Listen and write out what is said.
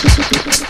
susurros.